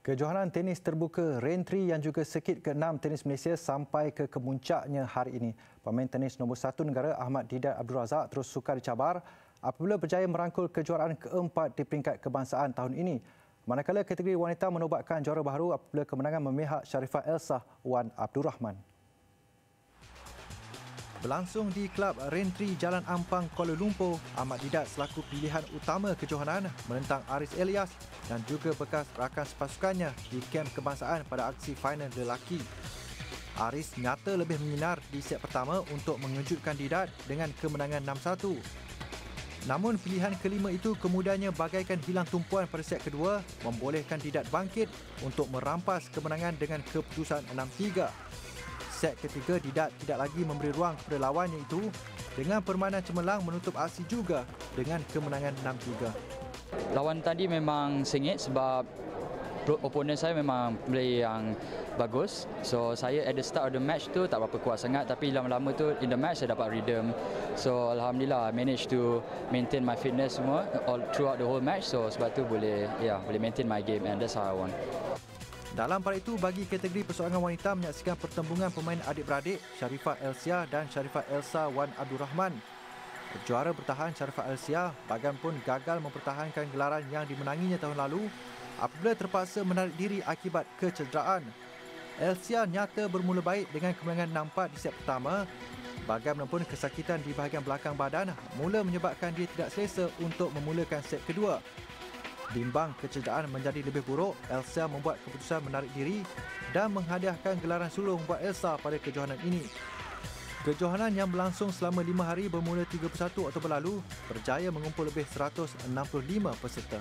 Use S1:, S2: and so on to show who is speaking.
S1: Kejohanan tenis terbuka Rain3 yang juga sekit ke-6 tenis Malaysia sampai ke kemuncaknya hari ini. Pemain tenis nombor satu negara Ahmad Didat Abdul Razak terus sukar dicabar apabila berjaya merangkul kejuaraan keempat di peringkat kebangsaan tahun ini. Manakala kategori wanita menobatkan juara baru apabila kemenangan memihak Sharifah Elsa Wan Abdul Rahman. Berlangsung di Kelab Rentry Jalan Ampang, Kuala Lumpur, Ahmad Didat selaku pilihan utama kejohanan menentang Aris Elias dan juga bekas rakan sepasukannya di kem kebangsaan pada aksi final lelaki. Aris nyata lebih menyinar di set pertama untuk mengejutkan Didat dengan kemenangan 6-1. Namun pilihan kelima itu kemudiannya bagaikan hilang tumpuan pada set kedua membolehkan Didat bangkit untuk merampas kemenangan dengan keputusan 6-3 set ketiga Didat tidak lagi memberi ruang kepada lawannya itu dengan permainan cemerlang menutup aksi juga dengan kemenangan 6-3.
S2: Lawan tadi memang sengit sebab opponent saya memang play yang bagus. So saya at the start of the match tu tak berapa kuat sangat tapi lama-lama tu in the match saya dapat rhythm. So alhamdulillah I managed to maintain my fitness semua all throughout the whole match. So sebab tu boleh ya yeah, boleh maintain my game and that's how I won.
S1: Dalam pada itu, bagi kategori persoalan wanita menyaksikan pertembungan pemain adik-beradik Sharifah Elsia dan Sharifah Elsa Wan Abdul Rahman. Juara bertahan Sharifah Elsia bagan pun gagal mempertahankan gelaran yang dimenanginya tahun lalu apabila terpaksa menarik diri akibat kecederaan. Elsia nyata bermula baik dengan kemenangan 6-4 di set pertama. Bagaimana pun kesakitan di bahagian belakang badan mula menyebabkan dia tidak selesa untuk memulakan set kedua. Bimbang kecederaan menjadi lebih buruk, Elsa membuat keputusan menarik diri dan menghadiahkan gelaran sulung buat Elsa pada kejohanan ini. Kejohanan yang berlangsung selama lima hari bermula 31 Oktober lalu berjaya mengumpul lebih 165 peserta.